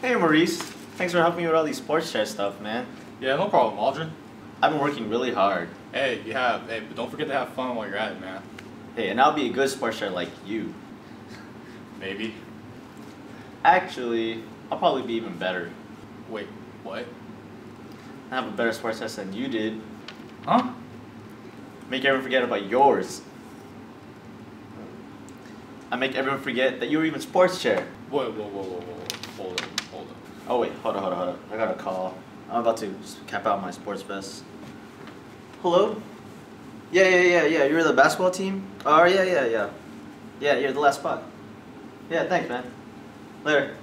Hey Maurice, thanks for helping me with all these sports chair stuff, man. Yeah, no problem, Aldrin. I've been working really hard. Hey, you have. Hey, but don't forget to have fun while you're at it, man. Hey, and I'll be a good sports chair like you. Maybe. Actually, I'll probably be even better. Wait, what? I have a better Sportsfest than you did. Huh? Make everyone forget about yours. I make everyone forget that you were even sports chair. Whoa, whoa, whoa, whoa, whoa. Hold up, hold up. Oh wait, hold on, hold on, hold on. I got a call. I'm about to cap out my Sportsfest. Hello? Yeah, yeah, yeah, yeah. You're the basketball team? Oh, yeah, yeah, yeah. Yeah, you're the last spot. Yeah, thanks, man. Later.